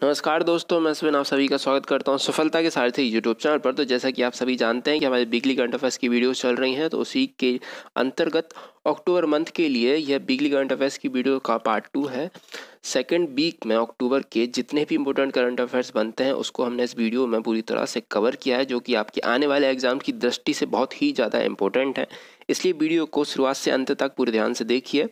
नमस्कार दोस्तों, मैं सुविन आप सभी का स्वागत करता हूँ सफलता के सारथी यूट्यूब चैनल पर। तो जैसा कि आप सभी जानते हैं कि हमारे वीकली करंट अफेयर्स की वीडियोस चल रही हैं तो उसी के अंतर्गत अक्टूबर मंथ के लिए यह वीकली करंट अफेयर्स की वीडियो का पार्ट टू है। सेकेंड वीक में अक्टूबर के जितने भी इंपॉर्टेंट करंट अफेयर्स बनते हैं, उसको हमने इस वीडियो में पूरी तरह से कवर किया है, जो कि आपके आने वाले एग्ज़ाम की दृष्टि से बहुत ही ज़्यादा इंपॉर्टेंट है। इसलिए वीडियो को शुरुआत से अंत तक पूरे ध्यान से देखिए।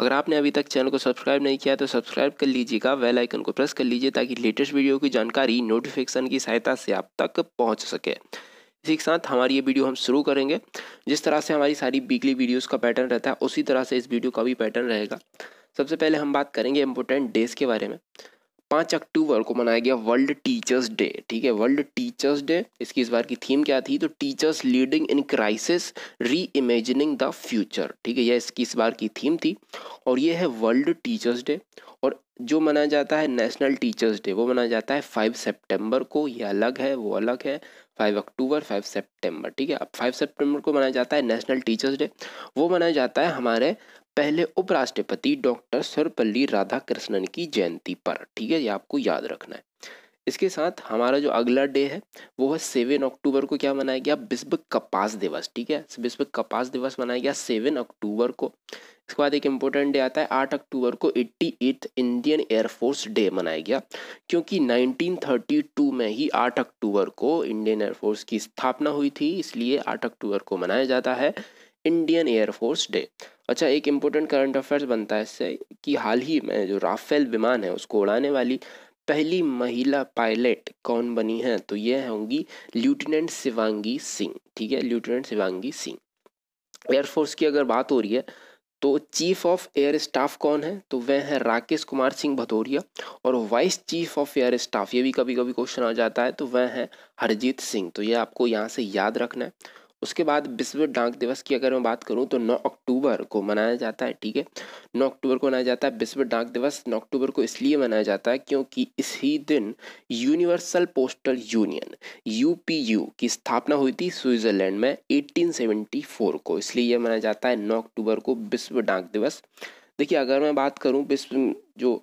अगर आपने अभी तक चैनल को सब्सक्राइब नहीं किया है तो सब्सक्राइब कर लीजिएगा वेल आइकन को प्रेस कर लीजिए ताकि लेटेस्ट वीडियो की जानकारी नोटिफिकेशन की सहायता से आप तक पहुँच सके। इसी के साथ हमारी ये वीडियो हम शुरू करेंगे। जिस तरह से हमारी सारी वीकली वीडियोस का पैटर्न रहता है, उसी तरह से इस वीडियो का भी पैटर्न रहेगा। सबसे पहले हम बात करेंगे इंपॉर्टेंट डेज़ के बारे में। पाँच अक्टूबर को मनाया गया वर्ल्ड टीचर्स डे, ठीक है? वर्ल्ड टीचर्स डे, इसकी इस बार की थीम क्या थी? तो teachers leading in crisis reimagining the future, ठीक है? यह इसकी इस बार की थीम थी और ये है वर्ल्ड टीचर्स डे और जो मनाया जाता है नेशनल टीचर्स डे, वो मनाया जाता है फाइव सेप्टेम्बर को, ये अलग है, वो अलग है, फाइव अक्टूबर, फाइव सेप्टेम्बर, ठीक है? अब फाइव सेप्टेम्बर को मनाया जाता है नेशनल टीचर्स डे, वो मनाया जाता है हमारे पहले उपराष्ट्रपति डॉक्टर सर्वपल्ली राधाकृष्णन की जयंती पर, ठीक है, ये आपको याद रखना है। इसके साथ हमारा जो अगला डे है, वो है सेवन अक्टूबर को क्या मनाया गया? विश्व कपास दिवस, ठीक है? विश्व कपास दिवस मनाया गया सेवन अक्टूबर को। इसके बाद एक इम्पोर्टेंट डे आता है, आठ अक्टूबर को eighty eighth Indian Air Force Day मनाया गया, क्योंकि 1932 में ही आठ अक्टूबर को इंडियन एयरफोर्स की स्थापना हुई थी, इसलिए आठ अक्टूबर को मनाया जाता है इंडियन एयरफोर्स डे। अच्छा एक इम्पोर्टेंट करंट अफेयर्स बनता है इससे कि हाल ही में जो राफेल विमान है, उसको उड़ाने वाली पहली महिला पायलट कौन बनी है? तो ये होंगी लेफ्टिनेंट शिवांगी सिंह ठीक है? लेफ्टिनेंट शिवांगी सिंह एयरफोर्स की अगर बात हो रही है तो चीफ ऑफ़ एयर स्टाफ कौन है? तो वह है राकेश कुमार सिंह भदौरिया और vice chief of air staff ये भी कभी कभी क्वेश्चन आ जाता है तो वह है हरजीत सिंह। तो ये आपको यहाँ से याद रखना है। उसके बाद विश्व डाक दिवस की अगर मैं बात करूँ तो 9 अक्टूबर को मनाया जाता है, ठीक है? 9 अक्टूबर को मनाया जाता है, विश्व डाक दिवस 9 अक्टूबर को इसलिए मनाया जाता है क्योंकि इसी दिन यूनिवर्सल पोस्टल यूनियन, यूपीयू की स्थापना हुई थी स्विट्जरलैंड में 1874 को। इसलिए यह मनाया जाता है नौ अक्टूबर को विश्व डाक दिवस। देखिए, अगर मैं बात करूँ विश्व जो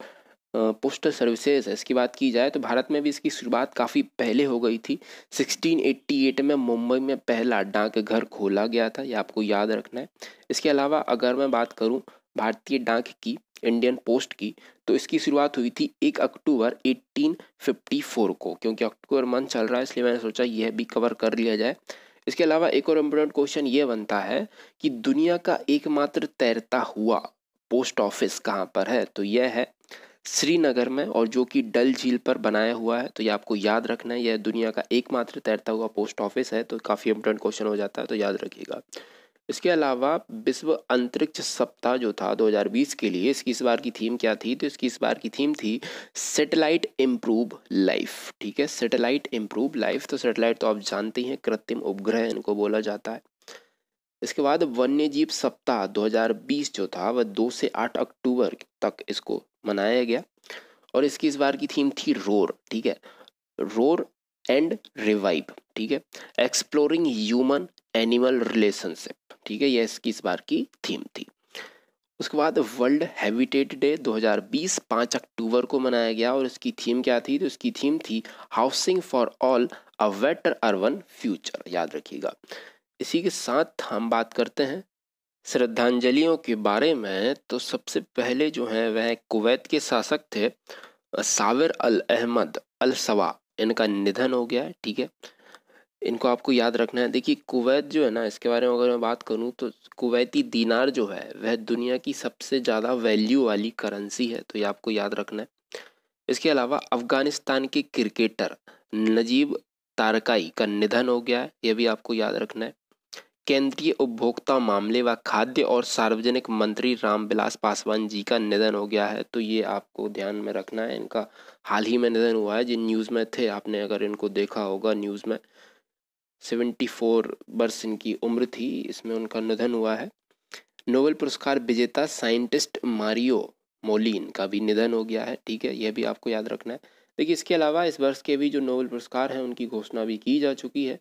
पोस्टल सर्विसेज़ है इसकी बात की जाए तो भारत में भी इसकी शुरुआत काफ़ी पहले हो गई थी। 1688 में मुंबई में पहला डाक घर खोला गया था ये आपको याद रखना है। इसके अलावा अगर मैं बात करूँ भारतीय डाक की इंडियन पोस्ट की तो इसकी शुरुआत हुई थी एक अक्टूबर 1854 को, क्योंकि अक्टूबर मंथ चल रहा है, इसलिए मैंने सोचा यह भी कवर कर लिया जाए। इसके अलावा एक और इम्पोर्टेंट क्वेश्चन ये बनता है कि दुनिया का एकमात्र तैरता हुआ पोस्ट ऑफ़िस कहाँ पर है? तो यह है श्रीनगर में और जो कि डल झील पर बनाया हुआ है तो ये आपको याद रखना है, यह दुनिया का एकमात्र तैरता हुआ पोस्ट ऑफ़िस है तो काफ़ी इंपॉर्टेंट क्वेश्चन हो जाता है तो याद रखिएगा। इसके अलावा विश्व अंतरिक्ष सप्ताह जो था 2020 के लिए, इसकी इस बार की थीम क्या थी? तो इसकी इस बार की थीम थी सेटेलाइट इम्प्रूव लाइफ ठीक है? सेटेलाइट इम्प्रूव लाइफ तो सेटेलाइट तो आप जानते ही हैं, कृत्रिम उपग्रह इनको बोला जाता है। इसके बाद वन्य जीव सप्ताह 2020 जो था, वह 2 से 8 अक्टूबर तक इसको मनाया गया। और इसकी इस बार की थीम थी रोर, ठीक है? रोर एंड रिवाइव, ठीक है? एक्सप्लोरिंग ह्यूमन एनिमल रिलेशनशिप, ठीक है? यह इसकी इस बार की थीम थी। उसके बाद वर्ल्ड हैबिटेट डे 2020 5 अक्टूबर को मनाया गया। और इसकी थीम क्या थी? तो इसकी थीम थी housing for all a better urban future, याद रखिएगा। इसी के साथ हम बात करते हैं श्रद्धांजलियों के बारे में। तो सबसे पहले जो है, वह कुवैत के शासक थे, साविर अल अहमद अल सवा। इनका निधन हो गया है ठीक है? इनको आपको याद रखना है। देखिए, कुवैत जो है ना, इसके बारे में अगर मैं बात करूँ तो कुवैती दीनार जो है, वह दुनिया की सबसे ज़्यादा वैल्यू वाली करेंसी है तो ये आपको याद रखना है। इसके अलावा अफ़गानिस्तान के क्रिकेटर नजीब तारकाई का निधन हो गया है ये भी आपको याद रखना है। केंद्रीय उपभोक्ता मामले व खाद्य और सार्वजनिक मंत्री रामविलास पासवान जी का निधन हो गया है। तो ये आपको ध्यान में रखना है। इनका हाल ही में निधन हुआ है। जिन न्यूज़ में थे, आपने अगर इनको देखा होगा न्यूज़ में, सेवेंटी फोर वर्ष इनकी उम्र थी, इसमें उनका निधन हुआ है। नोबेल पुरस्कार विजेता साइंटिस्ट मारियो मोलिन का भी निधन हो गया है। ठीक है, यह भी आपको याद रखना है। देखिए, इसके अलावा इस वर्ष के भी जो नोबेल पुरस्कार हैं, उनकी घोषणा भी की जा चुकी है।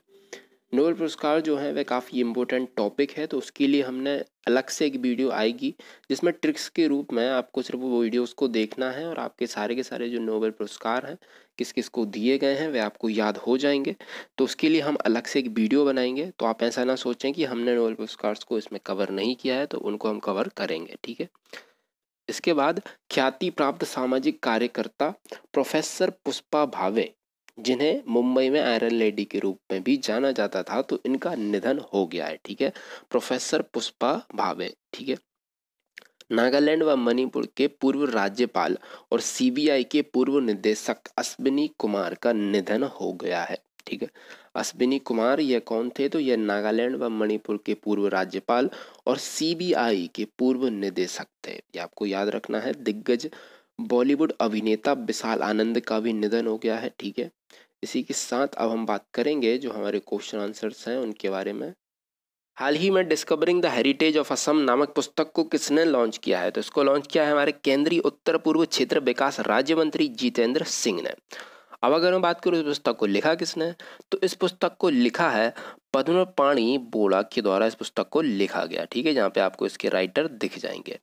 नोबेल पुरस्कार जो है, वह काफ़ी इम्पोर्टेंट टॉपिक है तो उसके लिए हमने अलग से एक वीडियो आएगी, जिसमें ट्रिक्स के रूप में आपको सिर्फ़ वो वीडियोस को देखना है और आपके सारे के सारे जो नोबेल पुरस्कार हैं किस किस को दिए गए हैं वे आपको याद हो जाएँगे। तो उसके लिए हम अलग से एक वीडियो बनाएँगे तो आप ऐसा ना सोचें कि हमने नोबेल पुरस्कार को इसमें कवर नहीं किया है तो उनको हम कवर करेंगे, ठीक है? इसके बाद ख्याति प्राप्त सामाजिक कार्यकर्ता, प्रोफेसर पुष्पा भावे। जिन्हें मुंबई में आयरन लेडी के रूप में भी जाना जाता था तो इनका निधन हो गया है, ठीक है? प्रोफेसर पुष्पा भावे, ठीक है? नागालैंड व मणिपुर के पूर्व राज्यपाल और सीबीआई के पूर्व निदेशक अश्विनी कुमार का निधन हो गया है, ठीक है? अश्विनी कुमार यह कौन थे? तो यह नागालैंड व मणिपुर के पूर्व राज्यपाल और सीबीआई के पूर्व निदेशक थे। ये आपको याद रखना है, दिग्गज बॉलीवुड अभिनेता विशाल आनंद का भी निधन हो गया है, ठीक है? इसी के साथ अब हम बात करेंगे जो हमारे क्वेश्चन आंसर्स हैं, उनके बारे में। हाल ही में discovering the heritage of Assam नामक पुस्तक को किसने लॉन्च किया है? तो इसको लॉन्च किया है हमारे केंद्रीय उत्तर पूर्व क्षेत्र विकास राज्य मंत्री जितेंद्र सिंह ने। अब अगर मैं बात करूँ इस पुस्तक को लिखा किसने तो इस पुस्तक को लिखा है पद्म पाणी बोड़ा के द्वारा इस पुस्तक को लिखा गया। ठीक है, जहाँ पे आपको इसके राइटर दिख जाएँगे।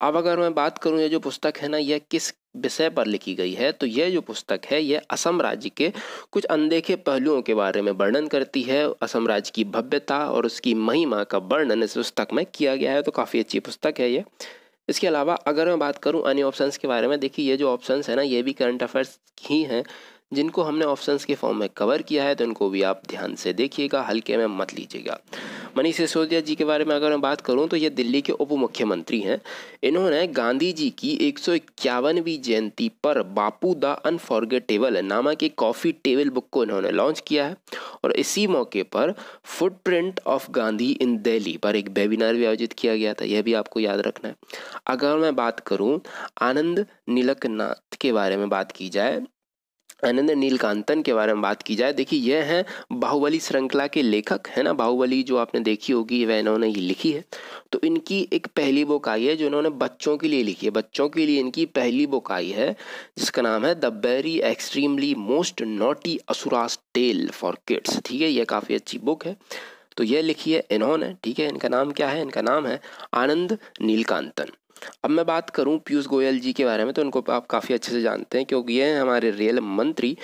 अब अगर मैं बात करूँ ये जो पुस्तक है ना, यह किस विषय पर लिखी गई है तो यह जो पुस्तक है, यह असम राज्य के कुछ अनदेखे पहलुओं के बारे में वर्णन करती है। असम राज्य की भव्यता और उसकी महिमा का वर्णन इस पुस्तक में किया गया है तो काफ़ी अच्छी पुस्तक है ये। इसके अलावा अगर मैं बात करूँ अन्य ऑप्शंस के बारे में, देखिए ये जो ऑप्शंस है ना, ये भी करंट अफेयर्स ही हैं। जिनको हमने ऑप्शंस के फॉर्म में कवर किया है तो उनको भी आप ध्यान से देखिएगा, हल्के में मत लीजिएगा। मनीष सिसोदिया जी के बारे में अगर मैं बात करूँ तो ये दिल्ली के उप मुख्यमंत्री हैं। इन्होंने गांधी जी की एक जयंती पर बापू द अनफॉर्गेटेबल नामक एक कॉफ़ी टेबल बुक को इन्होंने लॉन्च किया है। और इसी मौके पर footprint of Gandhi in Delhi पर एक वेबिनार भी आयोजित किया गया था, यह भी आपको याद रखना है। अगर मैं बात करूँ, आनंद नीलकनाथ के बारे में बात की जाए आनंद नीलकांतन के बारे में बात की जाए। देखिए यह हैं बाहुबली श्रृंखला के लेखक, है ना? बाहुबली जो आपने देखी होगी, वह इन्होंने ये लिखी है। तो इनकी एक पहली बुक आई है, जो इन्होंने बच्चों के लिए लिखी है। बच्चों के लिए इनकी पहली बुक आई है, जिसका नाम है the very extremely most naughty asuras tale for kids. ठीक है यह काफ़ी अच्छी बुक है। तो यह लिखी है इन्होंने। ठीक है, इनका नाम क्या है? इनका नाम है आनंद नीलकांतन। अब मैं बात करूँ पीयूष गोयल जी के बारे में तो उनको आप काफ़ी अच्छे से जानते हैं क्योंकि ये हैं हमारे रेल मंत्री।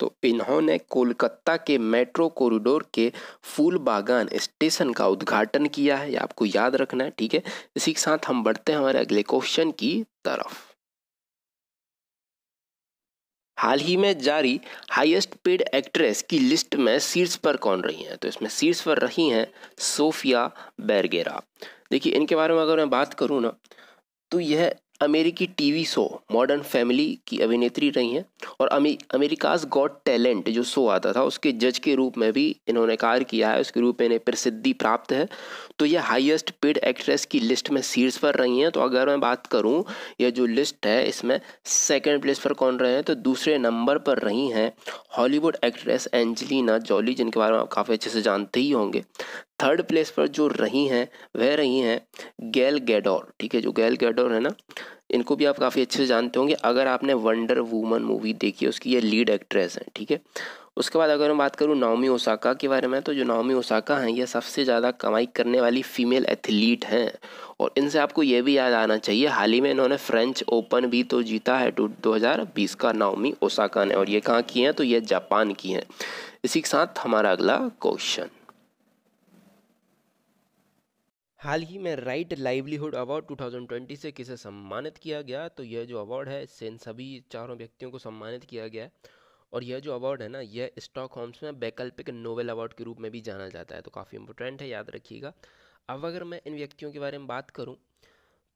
तो इन्होंने कोलकाता के मेट्रो कॉरिडोर के फूल बागान स्टेशन का उद्घाटन किया है। ये आपको याद रखना है, ठीक है? इसी के साथ हम बढ़ते हैं हमारे अगले क्वेश्चन की तरफ़। हाल ही में जारी हाईएस्ट पेड एक्ट्रेस की लिस्ट में शीर्ष पर कौन रही हैं? तो इसमें शीर्ष पर रही हैं सोफिया बैरगेरा। देखिए, इनके बारे में अगर मैं बात करूँ ना तो यह अमेरिकी टीवी शो मॉडर्न फैमिली की अभिनेत्री रही हैं और अमे अमेरिकाज गॉड टैलेंट जो शो आता था, उसके जज के रूप में भी इन्होंने कार्य किया है, उसके रूप में इन्हें प्रसिद्धि प्राप्त है। तो ये हाईएस्ट पेड एक्ट्रेस की लिस्ट में सीट्स पर रही हैं। तो अगर मैं बात करूँ, यह जो लिस्ट है, इसमें सेकेंड प्लेस पर कौन रहे हैं? तो दूसरे नंबर पर रही हैं हॉलीवुड एक्ट्रेस एंजलिना जॉली जिनके बारे में आप काफ़ी अच्छे से जानते ही होंगे। थर्ड प्लेस पर जो रही हैं, वह रही हैं गैल गैडोर ठीक है? जो गैल गैडोर है ना, इनको भी आप काफ़ी अच्छे से जानते होंगे। अगर आपने वंडर वूमन मूवी देखी है, उसकी ये लीड एक्ट्रेस हैं, ठीक है? उसके बाद अगर मैं बात करूँ नाओमी ओसाका के बारे में तो जो नाओमी ओसाका हैं, ये सबसे ज़्यादा कमाई करने वाली फीमेल एथलीट हैं। और इनसे आपको ये भी याद आना चाहिए, हाल ही में इन्होंने फ्रेंच ओपन भी तो जीता है टू दो हज़ार बीस का नाओमी ओसाका ने, और ये कहाँ की हैं? तो ये जापान की हैं। इसी के साथ हमारा अगला क्वेश्चन हाल ही में राइट लाइवलीहुड अवार्ड 2020 से किसे सम्मानित किया गया तो यह जो अवार्ड है इससे इन सभी चारों व्यक्तियों को सम्मानित किया गया है। और यह जो अवार्ड है ना, यह स्टॉक होम्स में वैकल्पिक नोबेल अवार्ड के रूप में भी जाना जाता है तो काफ़ी इंपॉर्टेंट है, याद रखिएगा। अब अगर मैं इन व्यक्तियों के बारे में बात करूँ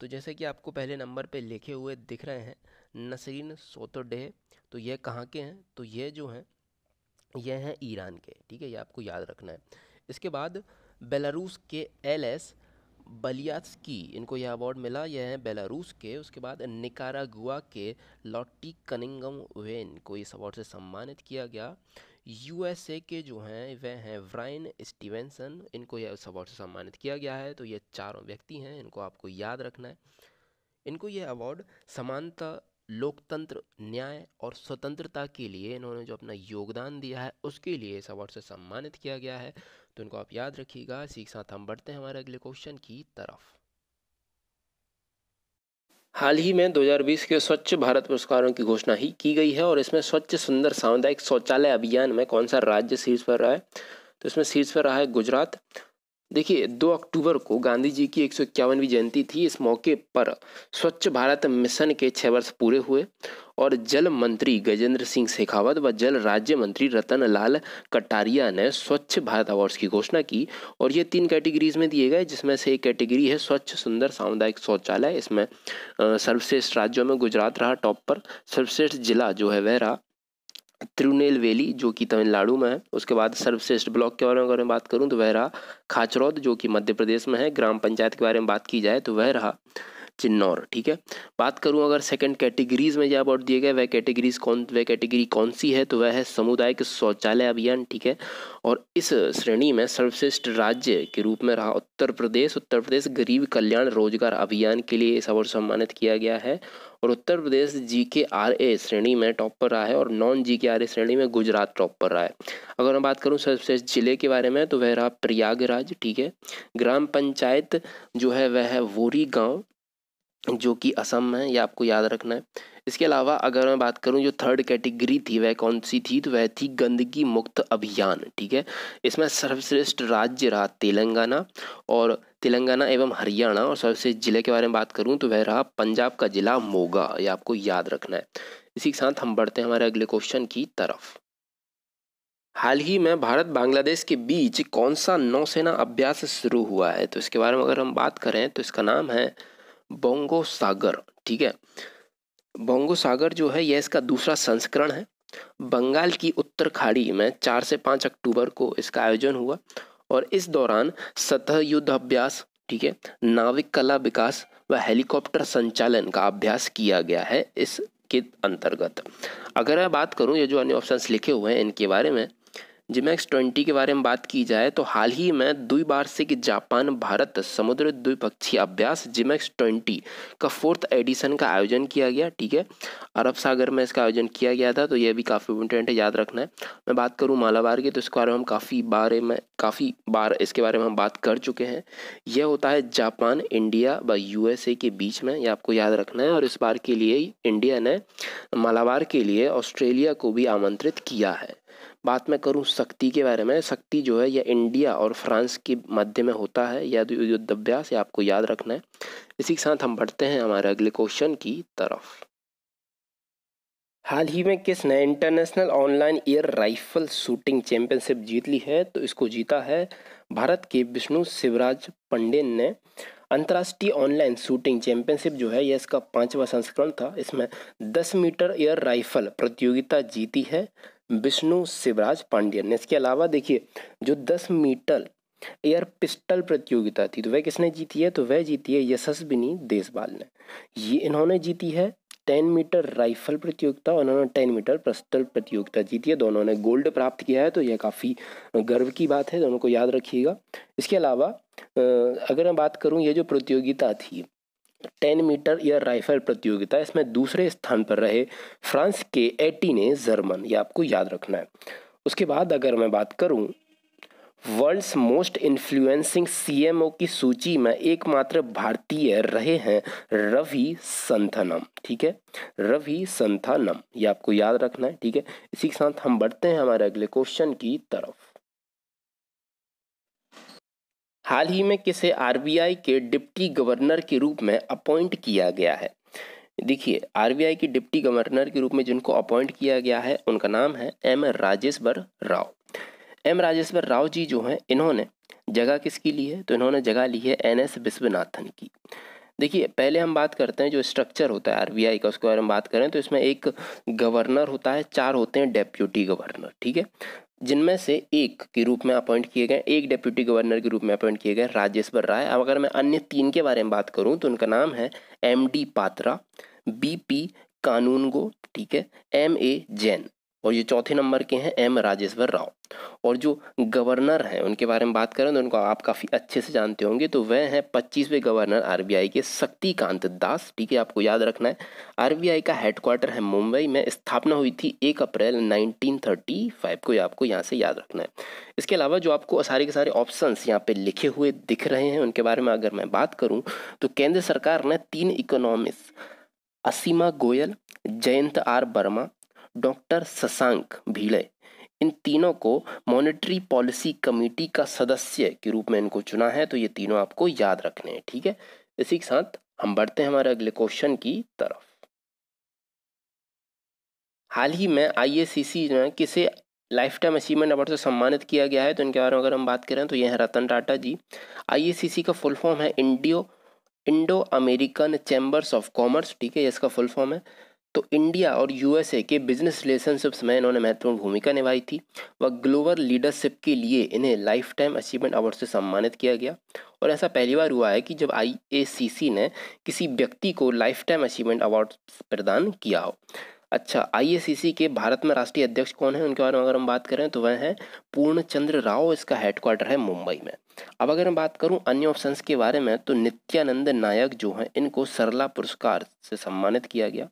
तो जैसे कि आपको पहले नंबर पर लिखे हुए दिख रहे हैं, नसरीन सोतोडेह तो यह कहाँ के हैं? तो यह जो हैं, यह हैं ईरान के, ठीक है ये आपको याद रखना है। इसके बाद बेलारूस के एल एस बलियास्की इनको यह अवार्ड मिला। यह है बेलारूस के, उसके बाद निकारागुआ के, लॉटी कनिंगम वेन को इस अवार्ड से सम्मानित किया गया। यूएसए के जो हैं, वह हैं व्राइन स्टीवेंसन इनको यह इस अवार्ड से सम्मानित किया गया है। तो ये चारों व्यक्ति हैं, इनको आपको याद रखना है। इनको यह अवार्ड समानता, लोकतंत्र, न्याय और स्वतंत्रता के लिए इन्होंने जो अपना योगदान दिया है, उसके लिए इस अवार्ड से सम्मानित किया गया है। तो इनको आप याद रखिएगा। इसी के साथ हम बढ़ते हैं हमारे अगले क्वेश्चन की तरफ़। हाल ही में 2020 के स्वच्छ भारत पुरस्कारों की घोषणा ही की गई है और इसमें स्वच्छ, सुंदर, सामुदायिक शौचालय अभियान में कौन सा राज्य शीर्ष पर रहा है? तो इसमें शीर्ष पर रहा है गुजरात। देखिए, दो अक्टूबर को गांधी जी की एक जयंती थी। इस मौके पर स्वच्छ भारत मिशन के छः वर्ष पूरे हुए और जल मंत्री गजेंद्र सिंह शेखावत व जल राज्य मंत्री रतन लाल कटारिया ने स्वच्छ भारत अवार्ड्स की घोषणा की और ये तीन कैटेगरीज में दिए गए, जिसमें से एक कैटेगरी है स्वच्छ, सुंदर, सामुदायिक शौचालय। इसमें सर्वश्रेष्ठ राज्यों में गुजरात रहा, टॉप पर सर्वश्रेष्ठ जिला जो है वह रहा। तिरुनेलवेली जो कि तमिलनाडु में है। उसके बाद सर्वश्रेष्ठ ब्लॉक के बारे में अगर मैं बात करूँ तो वह रहा खाचरौद, जो कि मध्य प्रदेश में है। ग्राम पंचायत के बारे में बात की जाए तो वह रहा चिन्नौर, ठीक है? बात करूँ अगर सेकंड कैटेगरीज में जो अवार्ड दिए गए, वह कैटेगरीज कौन, वह कैटेगरी कौन सी है? तो वह है सामुदायिक शौचालय अभियान, ठीक है? और इस श्रेणी में सर्वश्रेष्ठ राज्य के रूप में रहा उत्तर प्रदेश। उत्तर प्रदेश गरीब कल्याण रोज़गार अभियान के लिए इस अवार्ड सम्मानित किया गया है। और उत्तर प्रदेश जी के आर ए श्रेणी में टॉप पर रहा है और नॉन जी के आर ए श्रेणी में गुजरात टॉप पर रहा है। अगर मैं बात करूँ सर्वश्रेष्ठ ज़िले के बारे में तो वह रहा प्रयागराज, ठीक है? ग्राम पंचायत जो है, वह है वोरी गाँव। जो कि असम है, ये आपको याद रखना है। इसके अलावा अगर मैं बात करूँ, जो थर्ड कैटेगरी थी, वह कौन सी थी? तो वह थी गंदगी मुक्त अभियान, ठीक है? इसमें सर्वश्रेष्ठ राज्य रहा तेलंगाना और तेलंगाना एवं हरियाणा और सर्वश्रेष्ठ ज़िले के बारे में बात करूँ तो वह रहा पंजाब का जिला मोगा, ये आपको याद रखना है। इसी के साथ हम बढ़ते हैं हमारे अगले क्वेश्चन की तरफ़। हाल ही में भारत बांग्लादेश के बीच कौन सा नौसेना अभ्यास शुरू हुआ है? तो इसके बारे में अगर हम बात करें तो इसका नाम है बोंगो सागर, ठीक है? बोंगो सागर जो है, यह इसका दूसरा संस्करण है। बंगाल की उत्तर खाड़ी में चार से पाँच अक्टूबर को इसका आयोजन हुआ और इस दौरान सतह युद्ध अभ्यास, ठीक है, नाविक कला विकास व हेलीकॉप्टर संचालन का अभ्यास किया गया है इसके अंतर्गत। अगर मैं बात करूँ, ये जो अन्य ऑप्शंस लिखे हुए हैं, इनके बारे में जिमैक्स ट्वेंटी के बारे में बात की जाए तो हाल ही में द्विवार्षिक जापान, भारत, समुद्र द्विपक्षीय अभ्यास जिमैक्स ट्वेंटी का फोर्थ एडिशन का आयोजन किया गया, ठीक है? अरब सागर में इसका आयोजन किया गया था तो यह भी काफ़ी इंपॉर्टेंट है, याद रखना है। मैं बात करूँ मालाबार की तो इसके बारे में हम काफ़ी बारे में, काफ़ी बार इसके बारे में हम बात कर चुके हैं। यह होता है जापान, इंडिया व यूएसए के बीच में, यह आपको याद रखना है, और इस बार के लिए इंडिया ने मालाबार के लिए ऑस्ट्रेलिया को भी आमंत्रित किया है। बात मैं करूँ शक्ति के बारे में, शक्ति जो है, यह इंडिया और फ्रांस के मध्य में होता है, या युद्ध अभ्यास आपको याद रखना है। इसी के साथ हम बढ़ते हैं हमारे अगले क्वेश्चन की तरफ़। हाल ही में किसने international online air rifle shooting championship जीत ली है? तो इसको जीता है भारत के विष्णु शिवराज पंडेन ने। अंतर्राष्ट्रीय ऑनलाइन शूटिंग चैंपियनशिप जो है, यह इसका पांचवा संस्करण था। इसमें 10 मीटर एयर राइफल प्रतियोगिता जीती है। विष्णु शिवराज पांड्यन ने। इसके अलावा देखिए, जो 10 मीटर एयर पिस्टल प्रतियोगिता थी तो वह किसने जीती है? तो वह जीती है यशस्विनी देशपाल ने। ये इन्होंने जीती है टेन मीटर राइफल प्रतियोगिता और उन्होंने टेन मीटर पिस्टल प्रतियोगिता जीती है। दोनों ने गोल्ड प्राप्त किया है तो यह काफ़ी गर्व की बात है, दोनों को याद रखिएगा। इसके अलावा अगर मैं बात करूँ, ये जो प्रतियोगिता थी टेन मीटर एयर राइफल प्रतियोगिता इसमें दूसरे स्थान पर रहे फ्रांस के एटी ने जर्मन, ये आपको याद रखना है। उसके बाद अगर मैं बात करूँ, वर्ल्ड्स मोस्ट इन्फ्लुएंसिंग सीएमओ की सूची में एकमात्र भारतीय रहे हैं रवि संथनम, ठीक है? रवि संथनम, ये आपको याद रखना है, ठीक है? इसी के साथ हम बढ़ते हैं हमारे अगले क्वेश्चन की तरफ़। हाल ही में किसे आरबीआई के डिप्टी गवर्नर के रूप में अपॉइंट किया गया है। देखिए, आरबीआई की डिप्टी गवर्नर के रूप में जिनको अपॉइंट किया गया है, उनका नाम है एम राजेश्वर राव। एम राजेश्वर राव जी जो हैं, इन्होंने जगह किसकी ली है? तो इन्होंने जगह ली है एन एस विश्वनाथन की। देखिए, पहले हम बात करते हैं जो स्ट्रक्चर होता है आरबीआई का, उसके बारे में बात करें तो इसमें एक गवर्नर होता है, चार होते हैं डेप्यूटी गवर्नर ठीक है? जिनमें से एक के रूप में अपॉइंट किए गए, एक डेप्यूटी गवर्नर के रूप में अपॉइंट किए गए राजेश्वर राय अब अगर मैं अन्य तीन के बारे में बात करूँ तो उनका नाम है M D Patra B P Kanungo ठीक है? एम ए जैन और ये चौथे नंबर के हैं एम राजेश्वर राव। और जो गवर्नर हैं, उनके बारे में बात करें तो उनको आप काफ़ी अच्छे से जानते होंगे तो वह हैं पच्चीसवें गवर्नर आरबीआई के शक्तिकांत दास। ठीक है आपको याद रखना है आरबीआई का हेडक्वार्टर है मुंबई में, स्थापना हुई थी एक अप्रैल 1935 को आपको यहाँ से याद रखना है। इसके अलावा जो आपको सारे के सारे ऑप्शन यहाँ पे लिखे हुए दिख रहे हैं, उनके बारे में अगर मैं बात करूँ तो केंद्र सरकार ने तीन economist Ashima Goyal, Jayant R Varma doctor Shashank Bhide इन तीनों को मॉनेटरी पॉलिसी कमेटी का सदस्य के रूप में इनको चुना है तो ये तीनों आपको याद रखने हैं, ठीक है? इसी के साथ हम बढ़ते हैं हमारे अगले क्वेश्चन की तरफ़। हाल ही में आईएसीसी है किसे लाइफ टाइम अचीवमेंट अवार्ड से सम्मानित किया गया है तो इनके बारे में अगर हम बात करें तो ये है रतन टाटा जी। आईएसीसी का फुल फॉर्म है Indo Indo American chambers of commerce ठीक है? इसका फुल फॉर्म है। तो इंडिया और यूएसए के बिज़नेस रिलेशनशिप्स में इन्होंने महत्वपूर्ण भूमिका निभाई थी। व ग्लोबल लीडरशिप के लिए इन्हें लाइफ टाइम अचीवमेंट अवार्ड से सम्मानित किया गया। और ऐसा पहली बार हुआ है कि जब आई ने किसी व्यक्ति को लाइफ टाइम अचीवमेंट अवार्ड प्रदान किया हो। अच्छा आई के भारत में राष्ट्रीय अध्यक्ष कौन है? उनके बारे में अगर हम बात करें तो वह हैं पूर्ण चंद्र राव, इसका हेडक्वार्टर है मुंबई में। अब अगर मैं बात करूँ अन्य ऑप्शंस के बारे में तो नित्यानंद नायक जो हैं, इनको सरला पुरस्कार से सम्मानित किया गया।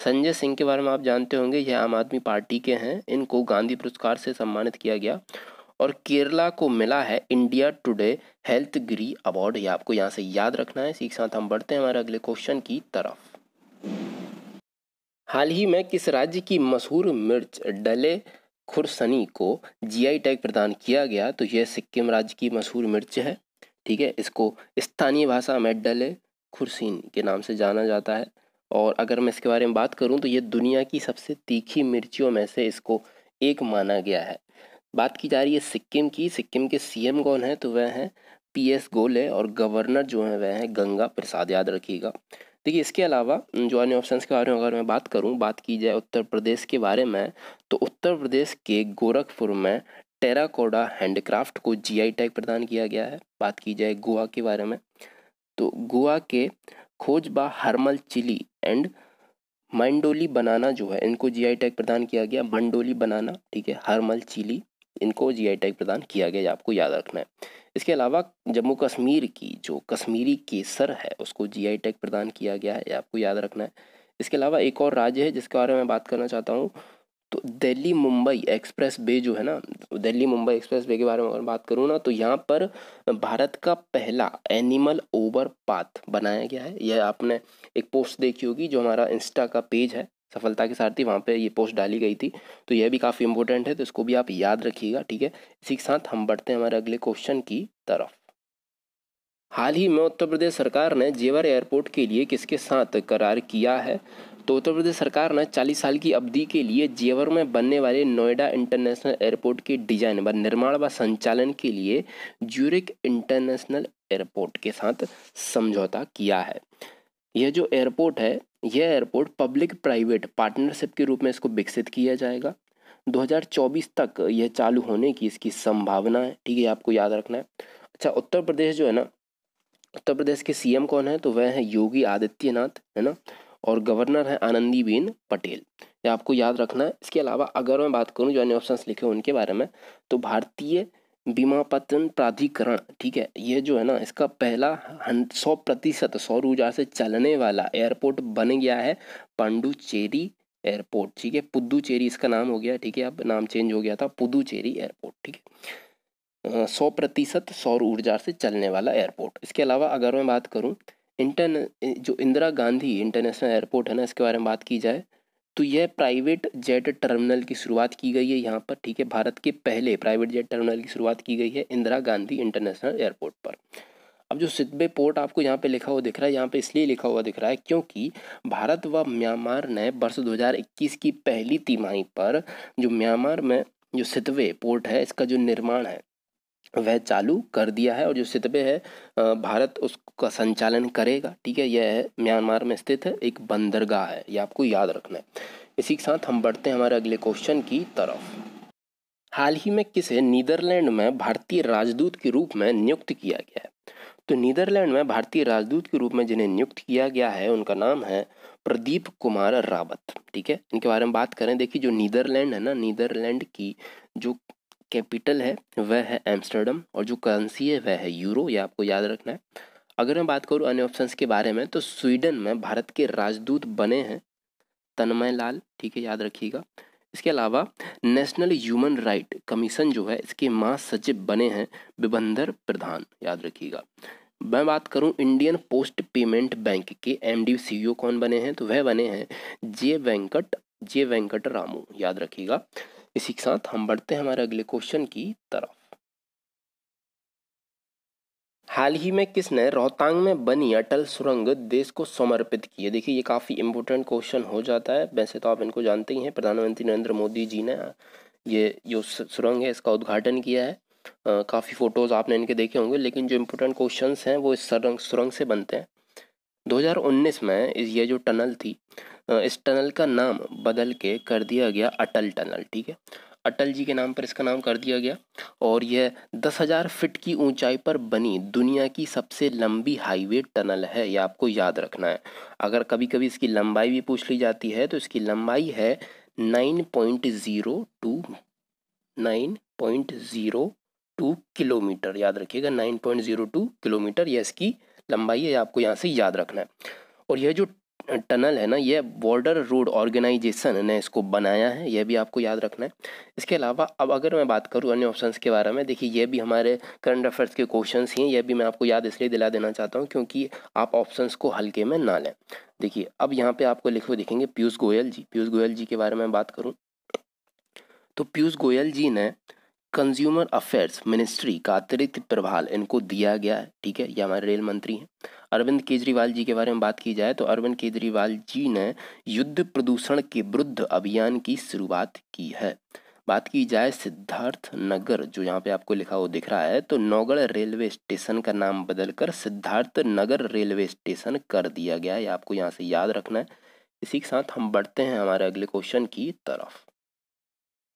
संजय सिंह के बारे में आप जानते होंगे, यह आम आदमी पार्टी के हैं। इनको गांधी पुरस्कार से सम्मानित किया गया। और केरला को मिला है इंडिया टुडे हेल्थ ग्री अवार्ड। ये आपको यहाँ से याद रखना है। इसी साथ हम बढ़ते हैं हमारे अगले क्वेश्चन की तरफ़। हाल ही में किस राज्य की मशहूर मिर्च डले खुरसनी को जीआई टैग प्रदान किया गया तो यह सिक्किम राज्य की मशहूर मिर्च है। ठीक है, इसको स्थानीय भाषा में डले खुरसीन के नाम से जाना जाता है। और अगर मैं इसके बारे में बात करूँ तो ये दुनिया की सबसे तीखी मिर्चियों में से इसको एक माना गया है। बात की जा रही है सिक्किम की। सिक्किम के सीएम कौन है? तो वह हैं पी एस गोले और गवर्नर जो है, वह हैं गंगा प्रसाद, याद रखिएगा। देखिए, इसके अलावा जो अन्य ऑप्शंस के बारे में अगर मैं बात करूँ, बात की जाए उत्तर प्रदेश के बारे में तो उत्तर प्रदेश के गोरखपुर में टेराकोडा हैंडक्राफ्ट को जीआई टैग प्रदान किया गया है। बात की जाए गोवा के बारे में तो गोवा के खोजबा, Harmal chilli and Myndoli banana जो है, इनको जीआई टैग प्रदान किया गया। मंडोली बनाना, ठीक है, हरमल चिली, इनको जीआई टैग प्रदान किया गया आपको याद रखना है। इसके अलावा जम्मू कश्मीर की जो कश्मीरी केसर है, उसको जीआई टैग प्रदान किया गया है आपको याद रखना है। इसके अलावा एक और राज्य है, जिसके बारे में बात करना चाहता हूँ तो दिल्ली मुंबई एक्सप्रेस वे जो है ना, दिल्ली मुंबई एक्सप्रेस वे के बारे में अगर बात करूँ ना तो यहाँ पर भारत का पहला एनिमल ओवर पाथ बनाया गया है। यह आपने एक पोस्ट देखी होगी जो हमारा इंस्टा का पेज है, सफलता के साथ ही वहाँ पे ये पोस्ट डाली गई थी। तो यह भी काफ़ी इंपॉर्टेंट है तो इसको भी आप याद रखिएगा, ठीक है? इसी के साथ हम बढ़ते हैं हमारे अगले क्वेश्चन की तरफ़। हाल ही में उत्तर प्रदेश सरकार ने जेवर एयरपोर्ट के लिए किसके साथ करार किया है? तो उत्तर प्रदेश सरकार ने 40 साल की अवधि के लिए जेवर में बनने वाले नोएडा इंटरनेशनल एयरपोर्ट के डिज़ाइन व निर्माण व संचालन के लिए ज्यूरिक इंटरनेशनल एयरपोर्ट के साथ समझौता किया है। यह जो एयरपोर्ट है, यह एयरपोर्ट पब्लिक प्राइवेट पार्टनरशिप के रूप में इसको विकसित किया जाएगा। 2024 तक यह चालू होने की इसकी संभावना है, ठीक है आपको याद रखना है। अच्छा उत्तर प्रदेश जो है ना, उत्तर प्रदेश के सीएम कौन है? तो वह है योगी आदित्यनाथ, है ना? और गवर्नर है आनंदीबेन पटेल। ये आपको याद रखना है, इसके अलावा अगर मैं बात करूँ जो अन्य ऑप्शन लिखे उनके बारे में तो भारतीय बीमापतन प्राधिकरण, ठीक है, ये जो है ना, इसका पहला सौ प्रतिशत सौर ऊर्जा से चलने वाला एयरपोर्ट बन गया है पांडुचेरी एयरपोर्ट ठीक है, पुदुचेरी इसका नाम हो गया, ठीक है, अब नाम चेंज हो गया था पुदुचेरी एयरपोर्ट ठीक है। सौ प्रतिशत सौर ऊर्जा से चलने वाला एयरपोर्ट इसके अलावा अगर मैं बात करूँ इंटरन, जो इंदिरा गांधी इंटरनेशनल एयरपोर्ट है ना, इसके बारे में बात की जाए तो यह प्राइवेट जेट टर्मिनल की शुरुआत की गई है यहाँ पर, ठीक है, भारत के पहले प्राइवेट जेट टर्मिनल की शुरुआत की गई है इंदिरा गांधी इंटरनेशनल एयरपोर्ट पर। अब जो सितबे पोर्ट आपको यहाँ पे लिखा हुआ दिख रहा है, यहाँ पे इसलिए लिखा हुआ दिख रहा है क्योंकि भारत व म्यांमार ने वर्ष 2021 की पहली तिमाही पर जो म्यांमार में जो सितवे पोर्ट है, इसका जो निर्माण है वह चालू कर दिया है और जो सितबे है भारत उसका संचालन करेगा। ठीक है, यह है म्यांमार में स्थित है एक बंदरगाह है ये आपको याद रखना है। इसी के साथ हम बढ़ते हैं हमारे अगले क्वेश्चन की तरफ़। हाल ही में किसे नीदरलैंड में भारतीय राजदूत के रूप में नियुक्त किया गया है? तो नीदरलैंड में भारतीय राजदूत के रूप में जिन्हें नियुक्त किया गया है, उनका नाम है प्रदीप कुमार रावत। ठीक है, इनके बारे में बात करें। देखिए, जो नीदरलैंड है ना, नीदरलैंड की जो कैपिटल है, वह है एम्स्टर्डम और जो करेंसी है, वह है यूरो, ये आपको याद रखना है। अगर मैं बात करूँ अन्य ऑप्शंस के बारे में तो स्वीडन में भारत के राजदूत बने हैं, तन्मय लाल, ठीक है, याद रखिएगा। इसके अलावा नेशनल ह्यूमन राइट कमीशन जो है, इसके महासचिव बने हैं बिबंदर प्रधान, याद रखिएगा। मैं बात करूँ इंडियन पोस्ट पेमेंट बैंक के एम डी कौन बने हैं तो वह बने हैं जे वेंकट जे वेंकट रामू, याद रखिएगा। इसी के साथ हम बढ़ते हैं हमारे अगले क्वेश्चन की तरफ़। हाल ही में किसने रोहतांग में बनी अटल सुरंग देश को समर्पित की है? देखिए, ये काफ़ी इंपॉर्टेंट क्वेश्चन हो जाता है। वैसे तो आप इनको जानते ही हैं। प्रधानमंत्री नरेंद्र मोदी जी ने ये जो सुरंग है, इसका उद्घाटन किया है। काफ़ी फ़ोटोज़ आपने इनके देखे होंगे, लेकिन जो इम्पोर्टेंट क्वेश्चन हैं, वो इस सुरंग सुरंग से बनते हैं। 2019 में ये जो टनल थी इस टनल का नाम बदल के कर दिया गया अटल टनल, ठीक है? अटल जी के नाम पर इसका नाम कर दिया गया और यह दस हज़ार फिट की ऊंचाई पर बनी दुनिया की सबसे लंबी हाईवे टनल है, यह आपको याद रखना है। अगर कभी कभी इसकी लंबाई भी पूछ ली जाती है तो इसकी लंबाई है nine point zero two nine point zero two kilometre, याद रखिएगा nine point zero two kilometre यह इसकी लंबाई है, आपको यहाँ से याद रखना है। और यह जो टनल है ना ये बॉर्डर रोड ऑर्गेनाइजेशन ने इसको बनाया है, यह भी आपको याद रखना है। इसके अलावा, अब अगर मैं बात करूँ अन्य ऑप्शंस के बारे में, देखिए ये भी हमारे करंट अफेयर्स के क्वेश्चंस ही हैं, यह भी मैं आपको याद इसलिए दिला देना चाहता हूँ क्योंकि आप ऑप्शंस को हल्के में ना लें। देखिए, अब यहाँ पे आपको लिखे हुए दिखेंगे पीयूष गोयल जी। पीयूष गोयल जी के बारे में बात करूँ तो पीयूष गोयल जी ने कंज्यूमर अफेयर्स मिनिस्ट्री का अतिरिक्त प्रभार इनको दिया गया है, ठीक है? ये हमारे रेल मंत्री हैं। अरविंद केजरीवाल जी के बारे में बात की जाए तो अरविंद केजरीवाल जी ने युद्ध प्रदूषण के विरुद्ध अभियान की शुरुआत की है। बात की जाए सिद्धार्थ नगर, जो यहाँ पे आपको लिखा हुआ दिख रहा है तो नौगढ़ रेलवे स्टेशन का नाम बदलकर सिद्धार्थ नगर रेलवे स्टेशन कर दिया गया है। आपको यहाँ से याद रखना है। इसी के साथ हम बढ़ते हैं हमारे अगले क्वेश्चन की तरफ़।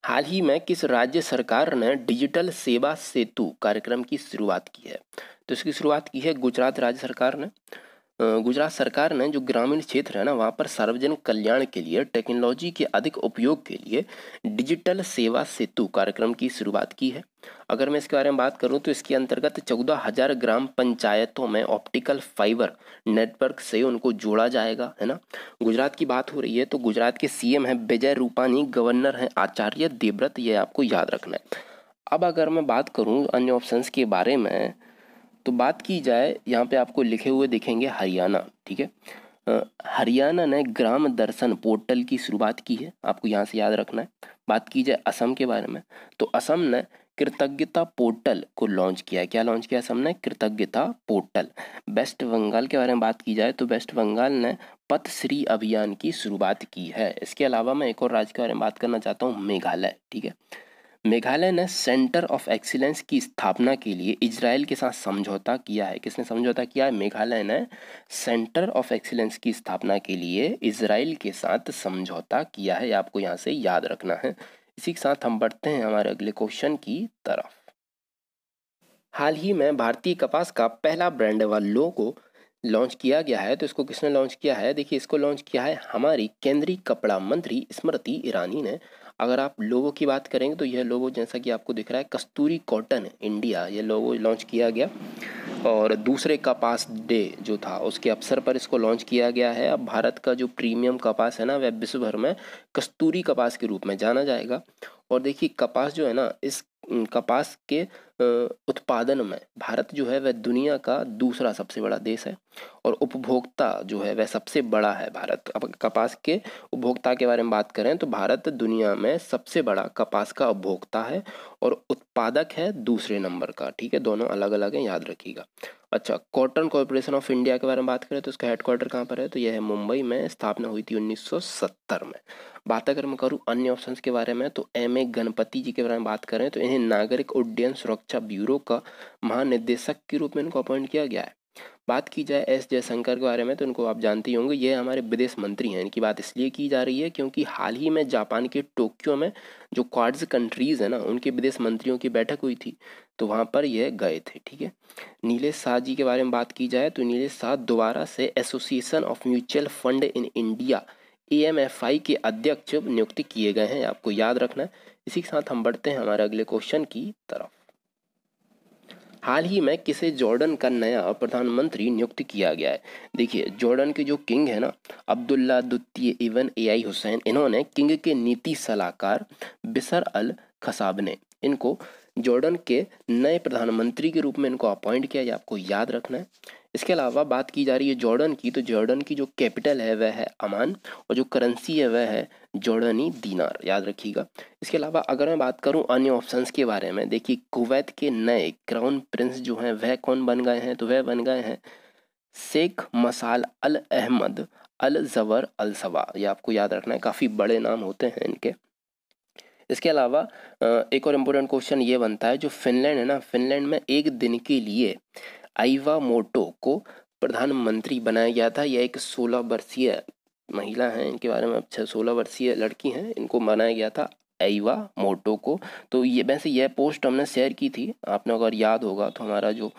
हाल ही में किस राज्य सरकार ने डिजिटल सेवा सेतु कार्यक्रम की शुरुआत की है? तो इसकी शुरुआत की है गुजरात राज्य सरकार ने। गुजरात सरकार ने जो ग्रामीण क्षेत्र है ना, वहाँ पर सार्वजनिक कल्याण के लिए, टेक्नोलॉजी के अधिक उपयोग के लिए डिजिटल सेवा सेतु कार्यक्रम की शुरुआत की है। अगर मैं इसके बारे में बात करूँ तो इसके अंतर्गत चौदह हज़ार ग्राम पंचायतों में ऑप्टिकल फाइबर नेटवर्क से उनको जोड़ा जाएगा, है ना? गुजरात की बात हो रही है तो गुजरात के सीएम है विजय रूपानी, गवर्नर है आचार्य देवव्रत, ये आपको याद रखना है। अब अगर मैं बात करूँ अन्य ऑप्शंस के बारे में तो बात की जाए, यहाँ पे आपको लिखे हुए दिखेंगे हरियाणा, ठीक है? हरियाणा ने ग्राम दर्शन पोर्टल की शुरुआत की है, आपको यहाँ से याद रखना है। बात की जाए असम के बारे में तो असम ने कृतज्ञता पोर्टल को लॉन्च किया है। क्या लॉन्च किया असम ने? कृतज्ञता पोर्टल। वेस्ट बंगाल के बारे में बात की जाए तो वेस्ट बंगाल ने पथश्री अभियान की शुरुआत की है। इसके अलावा मैं एक और राज्य के बारे में बात करना चाहता हूँ, मेघालय, ठीक है? मेघालय ने सेंटर ऑफ़ एक्सीलेंस की स्थापना के लिए इजराइल के साथ समझौता किया है। किसने समझौता किया है? मेघालय ने सेंटर ऑफ़ एक्सीलेंस की स्थापना के लिए इजराइल के साथ समझौता किया है। आपको यहाँ से याद रखना है। इसी के साथ हम बढ़ते हैं हमारे अगले क्वेश्चन की तरफ़। हाल ही में भारतीय कपास का पहला ब्रांड वाला लोगो लॉन्च किया गया है। तो इसको किसने लॉन्च किया है? देखिए, इसको लॉन्च किया है हमारी केंद्रीय कपड़ा मंत्री स्मृति ईरानी ने। अगर आप लोगों की बात करेंगे तो यह लोगो जैसा कि आपको दिख रहा है, कस्तूरी कॉटन, इंडिया यह लोगो लॉन्च किया गया। और दूसरे कपास डे जो था, उसके अवसर पर इसको लॉन्च किया गया है। अब भारत का जो प्रीमियम कपास है ना, वह विश्व भर में कस्तूरी कपास के रूप में जाना जाएगा। और देखिए, कपास जो है ना, इस कपास के उत्पादन में भारत जो है, वह दुनिया का दूसरा सबसे बड़ा देश है और उपभोक्ता जो है, वह सबसे बड़ा है भारत। अब कपास के उपभोक्ता के बारे में बात करें तो भारत दुनिया में सबसे बड़ा कपास का उपभोक्ता है और उत्पादक है दूसरे नंबर का, ठीक है? दोनों अलग अलग हैं, याद रखिएगा। अच्छा कॉटन कॉरपोरेशन ऑफ़ इंडिया के बारे में बात करें तो उसका हेडक्वार्टर कहाँ पर है? तो यह है मुंबई में, स्थापना हुई थी 1970 में। बात अगर मैं करूँ अन्य ऑप्शंस के बारे में तो एम ए गणपति जी के बारे में बात करें तो इन्हें नागरिक उड्डयन सुरक्षा ब्यूरो का महानिदेशक के रूप में इनको अपॉइंट किया गया है। बात की जाए एस जयशंकर के बारे में तो इनको आप जानते ही होंगे, ये हमारे विदेश मंत्री हैं। इनकी बात इसलिए की जा रही है क्योंकि हाल ही में जापान के टोक्यो में जो क्वाड्स कंट्रीज़ है ना, उनके विदेश मंत्रियों की बैठक हुई थी तो वहाँ पर यह गए थे, ठीक है? नीलेश शाह जी के बारे में बात की जाए तो नीलेश शाह दोबारा से association of mutual fund in India AMFI के अध्यक्ष नियुक्त किए गए हैं, आपको याद रखना है। इसी के साथ हम बढ़ते हैं हमारे अगले क्वेश्चन की तरफ़। हाल ही में किसे जॉर्डन का नया प्रधानमंत्री नियुक्त किया गया है? देखिए, जॉर्डन के जो किंग है ना, अब्दुल्ला द्वितीय इवन ए आई हुसैन, इन्होंने किंग के नीति सलाहकार बिसर अल खसाब ने इनको जॉर्डन के नए प्रधानमंत्री के रूप में इनको अपॉइंट किया है। आपको याद रखना है इसके अलावा बात की जा रही है जॉर्डन की तो जॉर्डन की जो कैपिटल है, वह है अमान और जो करेंसी है, वह है जॉर्डनी दीनार, याद रखिएगा। इसके अलावा अगर मैं बात करूँ अन्य ऑप्शंस के बारे में, देखिए कुवैत के नए क्राउन प्रिंस जो हैं, वह कौन बन गए हैं? तो वह बन गए हैं शेख मसाल अल अहमद, अल जवर अल सवा, ये आपको याद रखना है, काफ़ी बड़े नाम होते हैं इनके। इसके अलावा एक और इम्पोर्टेंट क्वेश्चन ये बनता है, जो फिनलैंड है ना, फिनलैंड में एक दिन के लिए आईवा मोटो को प्रधानमंत्री बनाया गया था। यह एक सोलह वर्षीय महिला हैं। इनके बारे में अच्छा सोलह वर्षीय लड़की हैं। इनको बनाया गया था आईवा मोटो को। तो ये, वैसे यह पोस्ट हमने शेयर की थी। आपने अगर याद होगा तो हमारा जो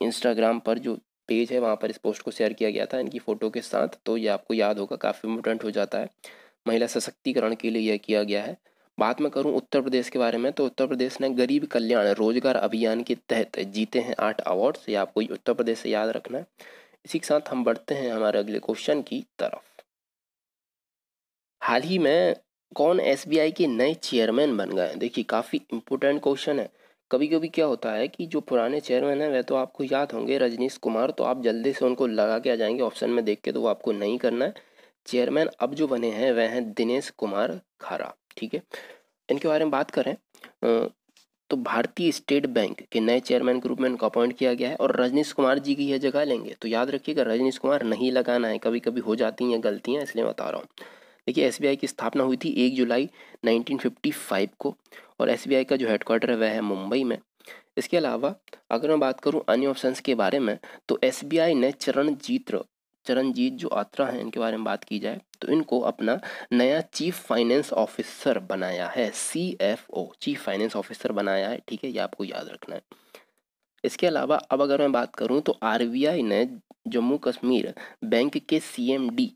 इंस्टाग्राम पर जो पेज है, वहाँ पर इस पोस्ट को शेयर किया गया था इनकी फ़ोटो के साथ। तो ये आपको याद होगा, काफ़ी इम्पोर्टेंट हो जाता है। महिला सशक्तिकरण के लिए यह किया गया है। बात मैं करूँ उत्तर प्रदेश के बारे में तो उत्तर प्रदेश ने गरीब कल्याण रोज़गार अभियान के तहत जीते हैं आठ अवार्ड्स ये आपको उत्तर प्रदेश से याद रखना है। इसी के साथ हम बढ़ते हैं हमारे अगले क्वेश्चन की तरफ़। हाल ही में कौन एसबीआई के नए चेयरमैन बन गए देखिए, काफ़ी इंपॉर्टेंट क्वेश्चन है। कभी कभी क्या होता है कि जो पुराने चेयरमैन हैं, वह तो आपको याद होंगे, रजनीश कुमार तो आप जल्दी से उनको लगा के आ जाएँगे ऑप्शन में देख के तो वो आपको नहीं करना है। चेयरमैन अब जो बने हैं, वह हैं दिनेश कुमार खारा। ठीक है? इनके बारे में बात करें तो भारतीय स्टेट बैंक के नए चेयरमैन के रूप में इनको अपॉइंट किया गया है और रजनीश कुमार जी की यह जगह लेंगे। तो याद रखिएगा, रजनीश कुमार नहीं लगाना है कभी कभी हो जाती हैं गलतियाँ, इसलिए बता रहा हूँ। देखिए, एसबीआई की स्थापना हुई थी एक जुलाई 1955 को और एस का जो हेडक्वार्टर है वह है मुंबई में। इसके अलावा, अगर मैं बात करूँ अन्य ऑप्शंस के बारे में तो एसबीआई ने चरणजीत चरणजीत जो आत्रा हैं, इनके बारे में बात की जाए तो इनको अपना नया चीफ फाइनेंस ऑफिसर बनाया है C F O chief finance officer बनाया है, ठीक है, ये आपको याद रखना है। इसके अलावा, अब अगर मैं बात करूँ तो आरबीआई ने जम्मू कश्मीर बैंक के सी एम डी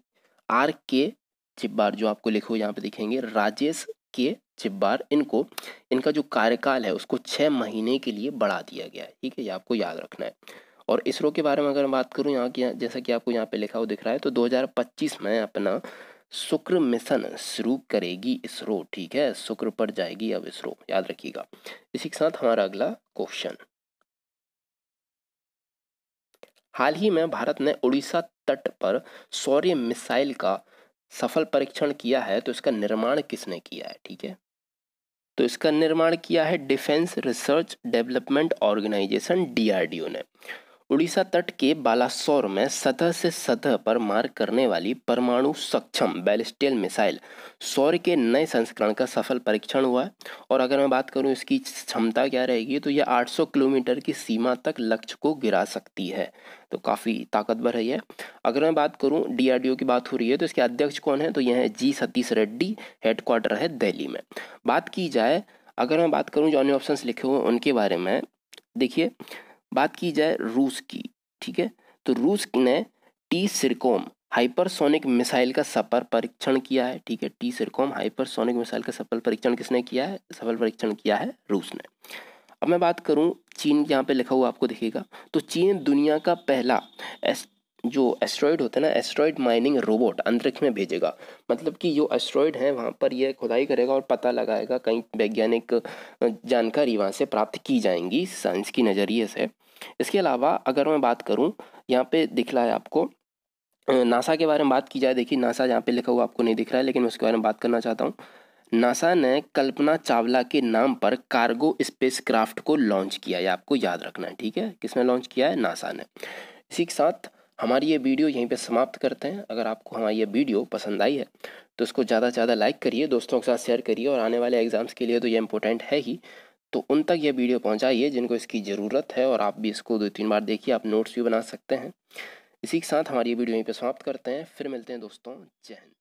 आर के चिब्बार, जो आपको लिखो यहाँ पे दिखेंगे, राजेश के चिब्बार, इनको, इनका जो कार्यकाल है, उसको छः महीने के लिए बढ़ा दिया गया है, ठीक है, ये आपको याद रखना है। और इसरो के बारे में अगर बात करूँ यहाँ की, जैसा कि आपको यहाँ पे लिखा हुआ दिख रहा है तो 2025 में अपना शुक्र मिशन शुरू करेगी इसरो ठीक है? शुक्र पर जाएगी अब इसरो याद रखिएगा। इसी के साथ हमारा अगला क्वेश्चन हाल ही में भारत ने उड़ीसा तट पर सौर्य मिसाइल का सफल परीक्षण किया है तो इसका निर्माण किसने किया है, ठीक है? तो इसका निर्माण किया है defence research development organisation DRDO ने। उड़ीसा तट के बालासोर में सतह से सतह पर मार करने वाली परमाणु सक्षम बैलिस्टियल मिसाइल सौर के नए संस्करण का सफल परीक्षण हुआ है। और अगर मैं बात करूँ इसकी क्षमता क्या रहेगी तो यह 800 किलोमीटर की सीमा तक लक्ष्य को गिरा सकती है। तो काफ़ी ताकतवर है यह। अगर मैं बात करूँ डीआरडीओ की बात हो रही है तो इसके अध्यक्ष कौन है? तो यह है जी सतीश रेड्डी, हेडक्वार्टर है दिल्ली में। बात की जाए, अगर मैं बात करूँ जो अन्य ऑप्शन लिखे हुए उनके बारे में, देखिए बात की जाए रूस की, ठीक है? तो रूस ने टी सिरकोम हाइपरसोनिक मिसाइल का सफल परीक्षण किया है, ठीक है? टी सिरकोम हाइपरसोनिक मिसाइल का सफल परीक्षण किसने किया है? सफल परीक्षण किया है रूस ने। अब मैं बात करूँ चीन यहाँ पे लिखा हुआ आपको दिखेगा। तो चीन दुनिया का पहला एस, जो एस्ट्रॉयड होता है ना एस्ट्रॉयड माइनिंग रोबोट अंतरिक्ष में भेजेगा। मतलब कि जो एस्ट्रॉयड है, वहाँ पर यह खुदाई करेगा और पता लगाएगा, कई वैज्ञानिक जानकारी वहाँ से प्राप्त की जाएँगी साइंस की नज़रिए से। इसके अलावा अगर मैं बात करूँ, यहाँ पे दिख रहा है आपको नासा के बारे में बात की जाए, देखिए नासा यहाँ पे लिखा हुआ आपको नहीं दिख रहा है, लेकिन मैं उसके बारे में बात करना चाहता हूँ। नासा ने कल्पना चावला के नाम पर कार्गो स्पेस क्राफ्ट को लॉन्च किया है, आपको याद रखना है, ठीक है? किसने लॉन्च किया है? नासा ने। इसी के साथ हमारी ये वीडियो यहीं पे समाप्त करते हैं। अगर आपको हमारी ये वीडियो पसंद आई है तो इसको ज़्यादा से ज़्यादा लाइक करिए, दोस्तों के साथ शेयर करिए, और आने वाले एग्ज़ाम्स के लिए तो ये इंपॉर्टेंट है ही। तो उन तक यह वीडियो पहुंचाइए जिनको इसकी ज़रूरत है और आप भी इसको दो तीन बार देखिए, आप नोट्स भी बना सकते हैं। इसी के साथ हमारी वीडियो यहीं पर समाप्त करते हैं। फिर मिलते हैं दोस्तों। जय हिंद।